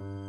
you